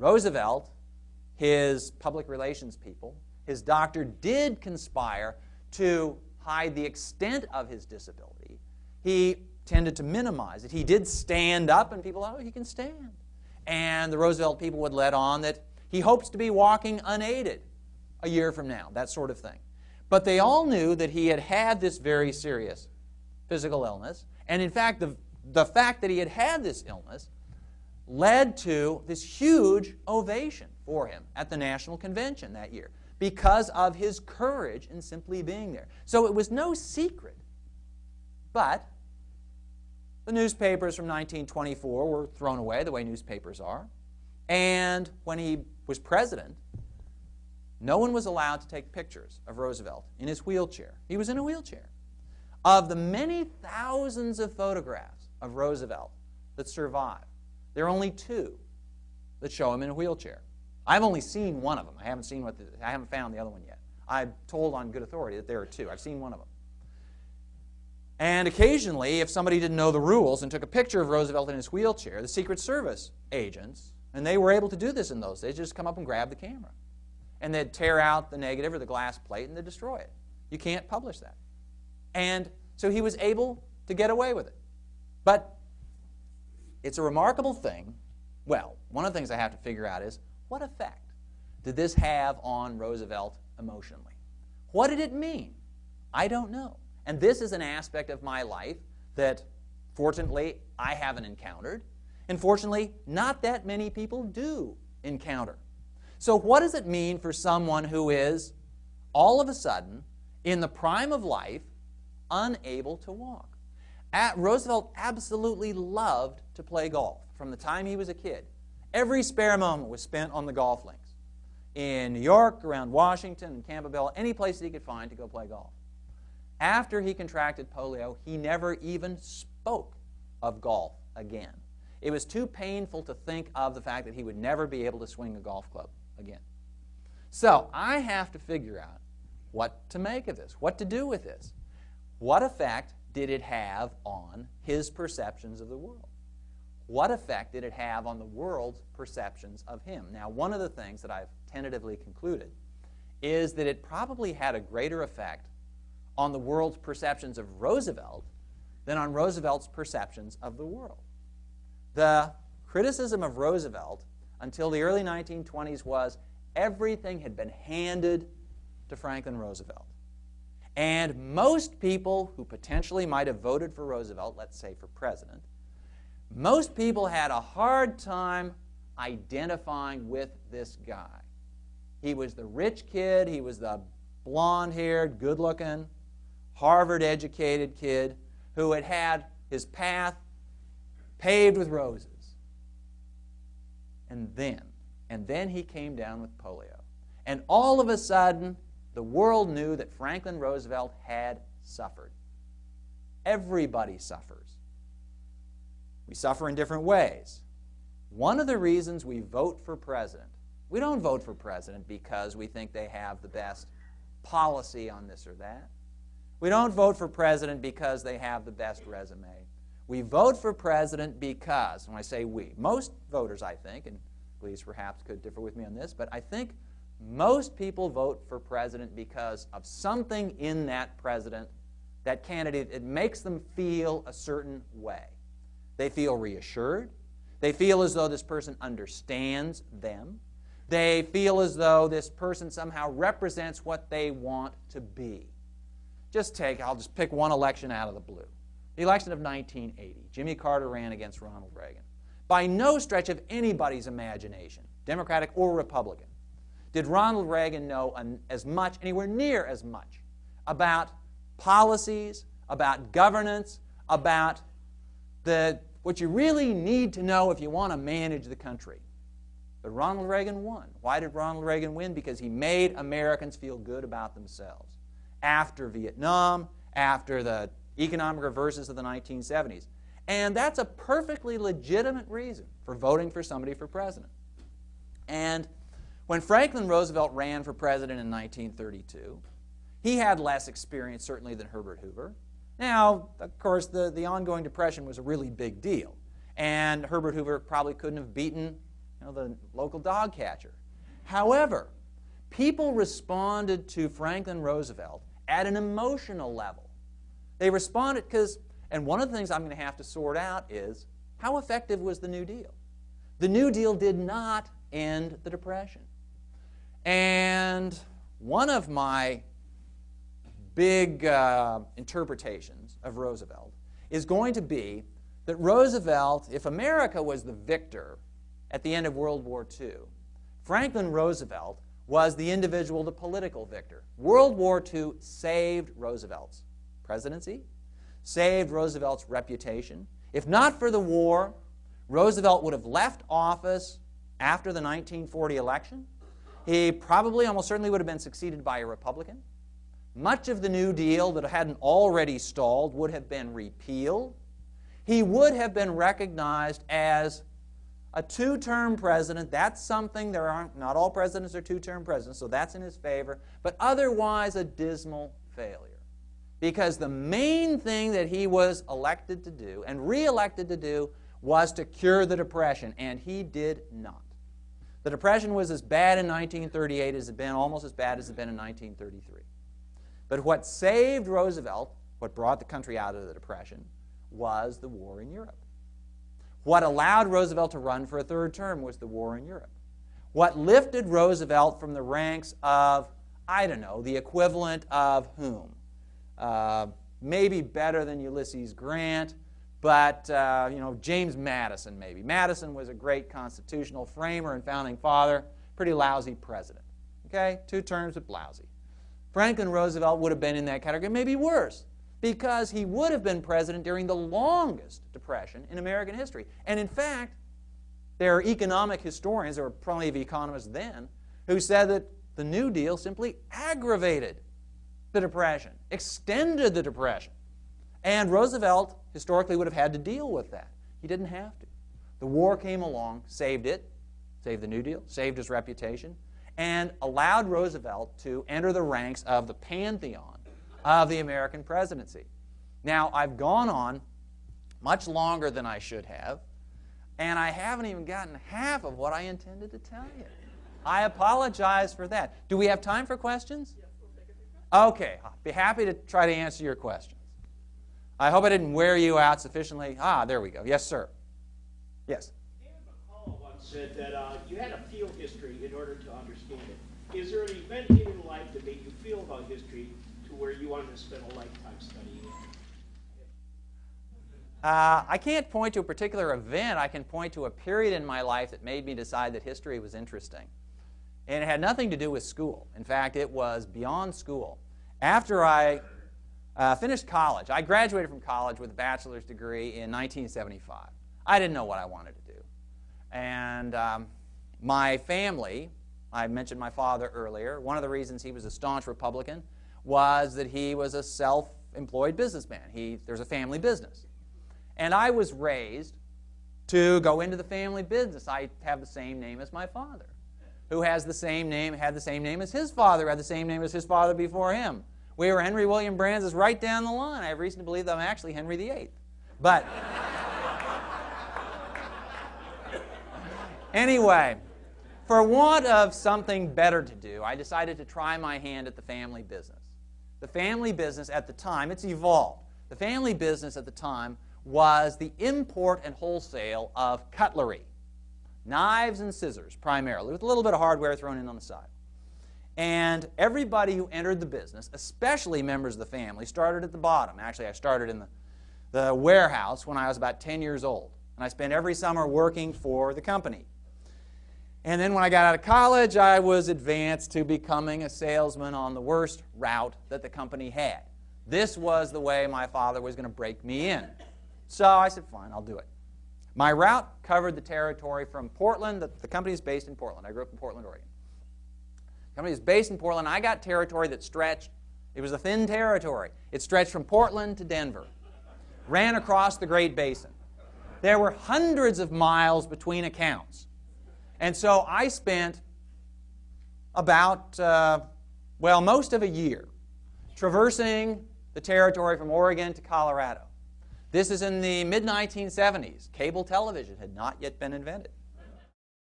Roosevelt, his public relations people, his doctor did conspire to hide the extent of his disability. He tended to minimize it. He did stand up, and people, oh, he can stand. And the Roosevelt people would let on that he hopes to be walking unaided a year from now, that sort of thing. But they all knew that he had had this very serious physical illness. And in fact, the, the fact that he had had this illness led to this huge ovation for him at the National Convention that year because of his courage in simply being there. So it was no secret. But the newspapers from 1924 were thrown away, the way newspapers are. And when he was president, no one was allowed to take pictures of Roosevelt in his wheelchair. He was in a wheelchair. Of the many thousands of photographs of Roosevelt that survive, there are only two that show him in a wheelchair. I've only seen one of them. I haven't seen what the, I haven't found the other one yet. I'm told on good authority that there are two. I've seen one of them. And occasionally, if somebody didn't know the rules and took a picture of Roosevelt in his wheelchair, the Secret Service agents, and they were able to do this in those days, just come up and grab the camera and they'd tear out the negative or the glass plate and they'd destroy it. You can't publish that. And so he was able to get away with it. But it's a remarkable thing. Well, one of the things I have to figure out is what effect did this have on Roosevelt emotionally? What did it mean? I don't know. And this is an aspect of my life that, fortunately, I haven't encountered. And fortunately, not that many people do encounter. So, what does it mean for someone who is all of a sudden in the prime of life unable to walk? At, Roosevelt absolutely loved to play golf from the time he was a kid. Every spare moment was spent on the golf links in New York, around Washington, and Campobello, any place that he could find to go play golf. After he contracted polio, he never even spoke of golf again. It was too painful to think of the fact that he would never be able to swing a golf club again. So I have to figure out what to make of this, what to do with this. What effect did it have on his perceptions of the world? What effect did it have on the world's perceptions of him? Now, one of the things that I've tentatively concluded is that it probably had a greater effect on the world's perceptions of Roosevelt than on Roosevelt's perceptions of the world. The criticism of Roosevelt until the early 1920s was everything had been handed to Franklin Roosevelt. And most people who potentially might have voted for Roosevelt, let's say for president, most people had a hard time identifying with this guy. He was the rich kid, he was the blonde haired, good looking, Harvard educated kid who had had his path paved with roses. And then, and then he came down with polio. And all of a sudden, the world knew that Franklin Roosevelt had suffered. Everybody suffers. We suffer in different ways. One of the reasons we vote for president, we don't vote for president because we think they have the best policy on this or that. We don't vote for president because they have the best resume. We vote for president because, when I say we, most voters, I think, and please perhaps could differ with me on this, but I think most people vote for president because of something in that president, that candidate, it makes them feel a certain way. They feel reassured. They feel as though this person understands them. They feel as though this person somehow represents what they want to be. Just take, I'll just pick one election out of the blue. The election of 1980, Jimmy Carter ran against Ronald Reagan. By no stretch of anybody's imagination, Democratic or Republican, did Ronald Reagan know as much, anywhere near as much, about policies, about governance, about the, what you really need to know if you want to manage the country. But Ronald Reagan won. Why did Ronald Reagan win? Because he made Americans feel good about themselves. After Vietnam, after the economic reverses of the 1970s. And that's a perfectly legitimate reason for voting for somebody for president. And when Franklin Roosevelt ran for president in 1932, he had less experience, certainly, than Herbert Hoover. Now, of course, the, the ongoing depression was a really big deal. And Herbert Hoover probably couldn't have beaten you know, the local dog catcher. However, people responded to Franklin Roosevelt at an emotional level. They responded because, and one of the things I'm going to have to sort out is how effective was the New Deal? The New Deal did not end the Depression. And one of my big uh, interpretations of Roosevelt is going to be that Roosevelt, if America was the victor at the end of World War II, Franklin Roosevelt was the individual, the political victor. World War II saved Roosevelt's presidency, saved Roosevelt's reputation. If not for the war, Roosevelt would have left office after the 1940 election. He probably, almost certainly, would have been succeeded by a Republican. Much of the New Deal that hadn't already stalled would have been repealed. He would have been recognized as a two term president. That's something, there aren't, not all presidents are two term presidents, so that's in his favor, but otherwise a dismal failure. Because the main thing that he was elected to do and re elected to do was to cure the Depression, and he did not. The Depression was as bad in 1938 as it had been, almost as bad as it had been in 1933. But what saved Roosevelt, what brought the country out of the Depression, was the war in Europe. What allowed Roosevelt to run for a third term was the war in Europe. What lifted Roosevelt from the ranks of, I don't know, the equivalent of whom? Uh, maybe better than Ulysses Grant, but uh, you know James Madison maybe. Madison was a great constitutional framer and founding father, pretty lousy president. Okay, two terms but lousy. Franklin Roosevelt would have been in that category, maybe worse, because he would have been president during the longest depression in American history. And in fact, there are economic historians, there were plenty of economists then, who said that the New Deal simply aggravated the depression, extended the depression. And Roosevelt historically would have had to deal with that. He didn't have to. The war came along, saved it, saved the New Deal, saved his reputation, and allowed Roosevelt to enter the ranks of the pantheon of the American presidency. Now, I've gone on much longer than I should have, and I haven't even gotten half of what I intended to tell you. I apologize for that. Do we have time for questions? Okay, I'll be happy to try to answer your questions. I hope I didn't wear you out sufficiently. Ah, there we go. Yes, sir. Yes. David McCullough once said that uh, you had to feel history in order to understand it. Is there an event in your life that made you feel about history to where you wanted to spend a lifetime studying it? Uh, I can't point to a particular event. I can point to a period in my life that made me decide that history was interesting. And it had nothing to do with school. In fact, it was beyond school. After I uh, finished college. I graduated from college with a bachelor's degree in 1975. I didn't know what I wanted to do. And um, my family, I mentioned my father earlier, one of the reasons he was a staunch Republican was that he was a self employed businessman. He, there's a family business. And I was raised to go into the family business. I have the same name as my father, who has the same name, had the same name as his father, had the same name as his father before him. We were Henry William Brands is right down the line. I have reason to believe that I'm actually Henry VIII. But anyway, for want of something better to do, I decided to try my hand at the family business. The family business at the time, it's evolved. The family business at the time was the import and wholesale of cutlery, knives and scissors primarily, with a little bit of hardware thrown in on the side. And everybody who entered the business, especially members of the family, started at the bottom. Actually, I started in the, the warehouse when I was about 10 years old. And I spent every summer working for the company. And then when I got out of college, I was advanced to becoming a salesman on the worst route that the company had. This was the way my father was going to break me in. So I said, fine, I'll do it. My route covered the territory from Portland, the, the company is based in Portland. I grew up in Portland, Oregon company was based in Portland. I got territory that stretched, it was a thin territory. It stretched from Portland to Denver, ran across the Great Basin. There were hundreds of miles between accounts. And so I spent about, uh, well, most of a year traversing the territory from Oregon to Colorado. This is in the mid 1970s. Cable television had not yet been invented.